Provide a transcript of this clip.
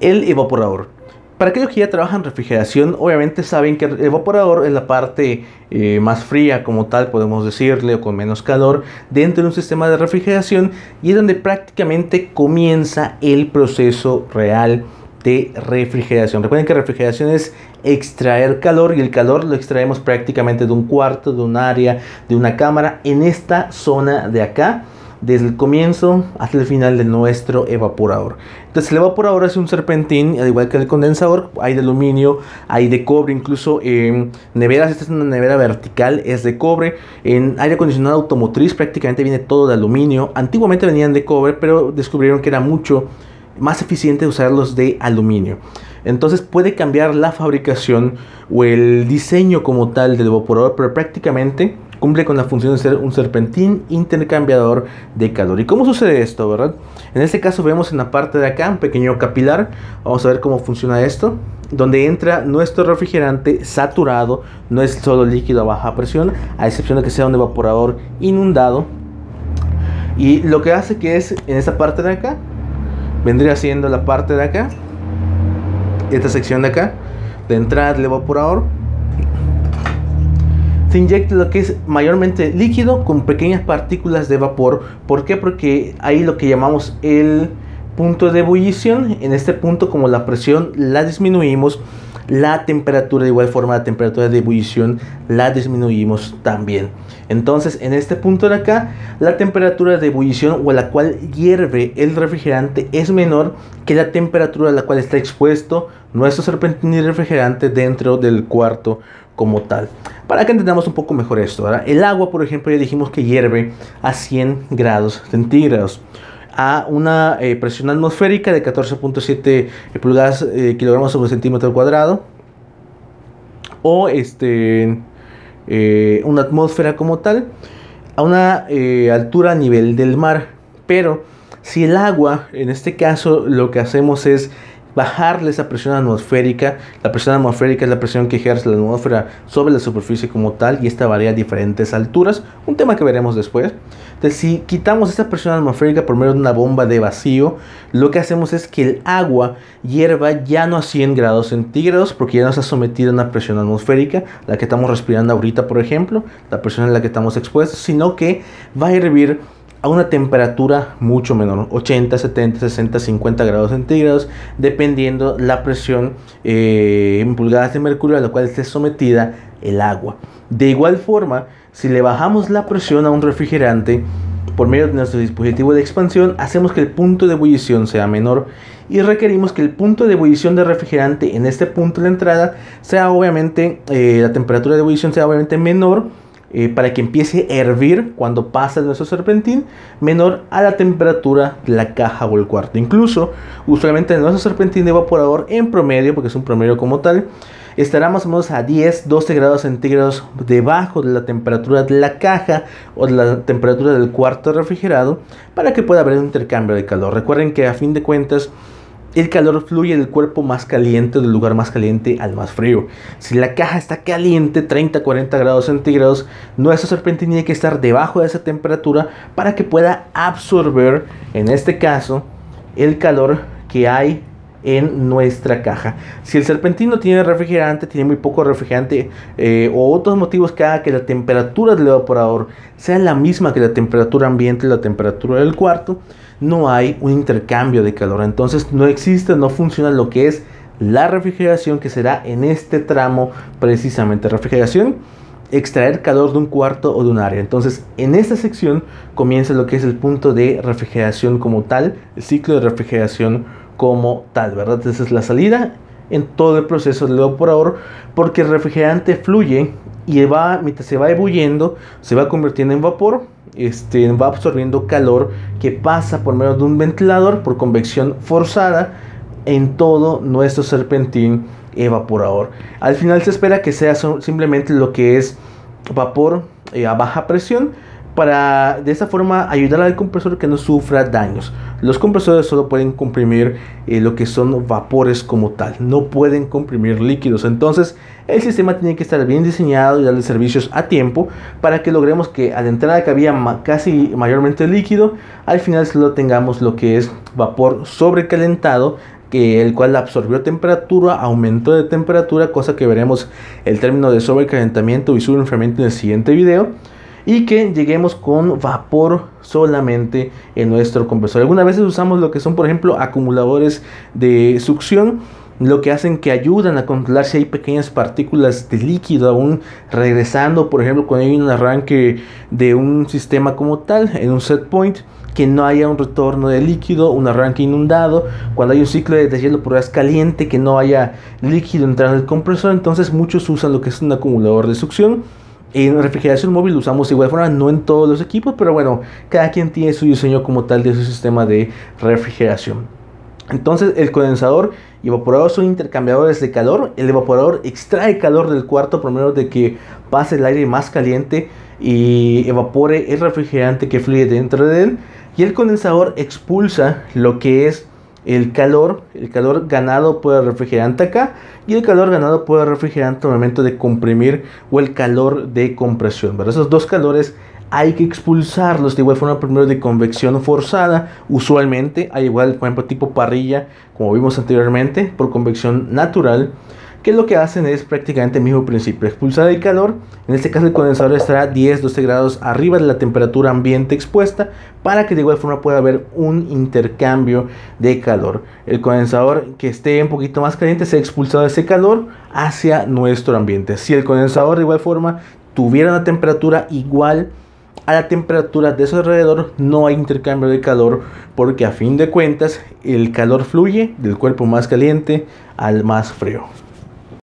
El evaporador. Para aquellos que ya trabajan en refrigeración, obviamente saben que el evaporador es la parte eh, más fría como tal, podemos decirle, o con menos calor dentro de un sistema de refrigeración y es donde prácticamente comienza el proceso real de refrigeración. Recuerden que refrigeración es extraer calor y el calor lo extraemos prácticamente de un cuarto, de un área, de una cámara en esta zona de acá desde el comienzo hasta el final de nuestro evaporador. Entonces el evaporador es un serpentín, al igual que el condensador, hay de aluminio, hay de cobre, incluso en neveras, esta es una nevera vertical, es de cobre, en aire acondicionado automotriz prácticamente viene todo de aluminio, antiguamente venían de cobre, pero descubrieron que era mucho más eficiente usarlos de aluminio. Entonces puede cambiar la fabricación o el diseño como tal del evaporador, pero prácticamente cumple con la función de ser un serpentín intercambiador de calor. ¿Y cómo sucede esto, verdad? En este caso vemos en la parte de acá un pequeño capilar. Vamos a ver cómo funciona esto. Donde entra nuestro refrigerante saturado, no es solo líquido a baja presión, a excepción de que sea un evaporador inundado. Y lo que hace que es en esta parte de acá, vendría siendo la parte de acá, esta sección de acá, de entrada del evaporador se inyecta lo que es mayormente líquido con pequeñas partículas de vapor. ¿Por qué? Porque ahí lo que llamamos el punto de ebullición. En este punto, como la presión la disminuimos, la temperatura, de igual forma, la temperatura de ebullición la disminuimos también. Entonces, en este punto de acá, la temperatura de ebullición o a la cual hierve el refrigerante es menor que la temperatura a la cual está expuesto nuestro serpentín refrigerante dentro del cuarto como tal. Para que entendamos un poco mejor esto, el agua, por ejemplo, ya dijimos que hierve a 100 grados centígrados a una eh, presión atmosférica de 14.7 eh, pulgadas eh, kilogramos sobre centímetro cuadrado. O este una atmósfera como tal a una altura a nivel del mar. Pero si el agua en este caso lo que hacemos es bajarle esa presión atmosférica. La presión atmosférica es la presión que ejerce la atmósfera sobre la superficie como tal y esta varía a diferentes alturas, un tema que veremos después. Entonces, si quitamos esa presión atmosférica por medio de una bomba de vacío, lo que hacemos es que el agua hierva ya no a 100 grados centígrados porque ya no está sometida a una presión atmosférica, la que estamos respirando ahorita, por ejemplo, la presión en la que estamos expuestos, sino que va a hervir a una temperatura mucho menor, 80, 70, 60, 50 grados centígrados, dependiendo la presión eh, en pulgadas de mercurio a la cual esté sometida el agua. De igual forma, si le bajamos la presión a un refrigerante por medio de nuestro dispositivo de expansión, hacemos que el punto de ebullición sea menor y requerimos que el punto de ebullición del refrigerante en este punto de entrada sea obviamente, eh, la temperatura de ebullición sea obviamente menor eh, para que empiece a hervir cuando pasa nuestro serpentín menor a la temperatura de la caja o el cuarto. Incluso, usualmente nuestro serpentín de evaporador en promedio, porque es un promedio como tal, estará más o menos a 10, 12 grados centígrados debajo de la temperatura de la caja o de la temperatura del cuarto refrigerado para que pueda haber un intercambio de calor. Recuerden que a fin de cuentas, el calor fluye del cuerpo más caliente, del lugar más caliente al más frío. Si la caja está caliente, 30-40 grados centígrados, nuestro serpentín tiene que estar debajo de esa temperatura para que pueda absorber, en este caso, el calor que hay en nuestra caja. Si el serpentín tiene refrigerante, tiene muy poco refrigerante eh, o otros motivos que haga que la temperatura del evaporador sea la misma que la temperatura ambiente la temperatura del cuarto, no hay un intercambio de calor. Entonces no existe, no funciona lo que es la refrigeración que será en este tramo precisamente. Refrigeración, extraer calor de un cuarto o de un área. Entonces en esta sección comienza lo que es el punto de refrigeración como tal, el ciclo de refrigeración como tal, ¿verdad? Esa es la salida en todo el proceso del evaporador porque el refrigerante fluye y va, mientras se va ebulliendo, se va convirtiendo en vapor, este, va absorbiendo calor que pasa por medio de un ventilador por convección forzada en todo nuestro serpentín evaporador. Al final se espera que sea simplemente lo que es vapor eh, a baja presión para de esta forma ayudar al compresor que no sufra daños. Los compresores solo pueden comprimir eh, lo que son vapores como tal, no pueden comprimir líquidos. Entonces el sistema tiene que estar bien diseñado y darle servicios a tiempo para que logremos que a la entrada que había casi mayormente líquido, al final solo tengamos lo que es vapor sobrecalentado que el cual absorbió temperatura, aumentó de temperatura, cosa que veremos el término de sobrecalentamiento y enfriamiento en el siguiente video y que lleguemos con vapor solamente en nuestro compresor. Algunas veces usamos lo que son, por ejemplo, acumuladores de succión, lo que hacen que ayudan a controlar si hay pequeñas partículas de líquido aún regresando, por ejemplo, cuando hay un arranque de un sistema como tal, en un set point que no haya un retorno de líquido, un arranque inundado, cuando hay un ciclo de deshielo por gas caliente, que no haya líquido entrando en el compresor, entonces muchos usan lo que es un acumulador de succión en refrigeración móvil usamos de igual forma, no en todos los equipos, pero bueno, cada quien tiene su diseño como tal de su sistema de refrigeración. Entonces el condensador y evaporador son intercambiadores de calor. El evaporador extrae calor del cuarto primero de que pase el aire más caliente y evapore el refrigerante que fluye dentro de él. Y el condensador expulsa lo que es el calor, el calor ganado por el refrigerante acá y el calor ganado por el refrigerante al momento de comprimir o el calor de compresión. pero Esos dos calores hay que expulsarlos de igual forma primero de convección forzada, usualmente, hay igual por ejemplo tipo parrilla, como vimos anteriormente, por convección natural que lo que hacen es prácticamente el mismo principio, expulsar el calor, en este caso el condensador estará 10-12 grados arriba de la temperatura ambiente expuesta para que de igual forma pueda haber un intercambio de calor. El condensador que esté un poquito más caliente se ha expulsado ese calor hacia nuestro ambiente. Si el condensador de igual forma tuviera una temperatura igual a la temperatura de su alrededor no hay intercambio de calor porque a fin de cuentas el calor fluye del cuerpo más caliente al más frío.